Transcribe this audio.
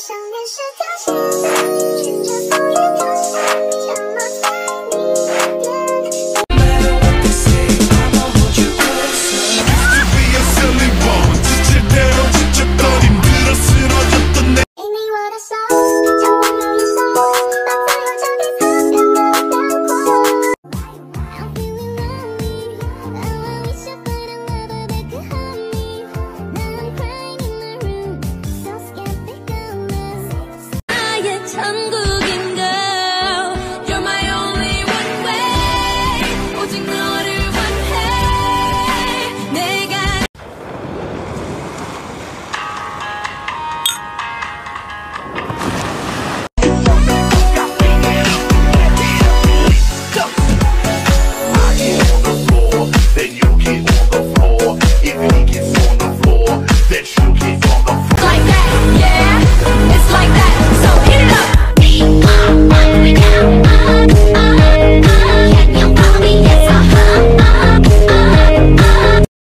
想念是条线。唱歌。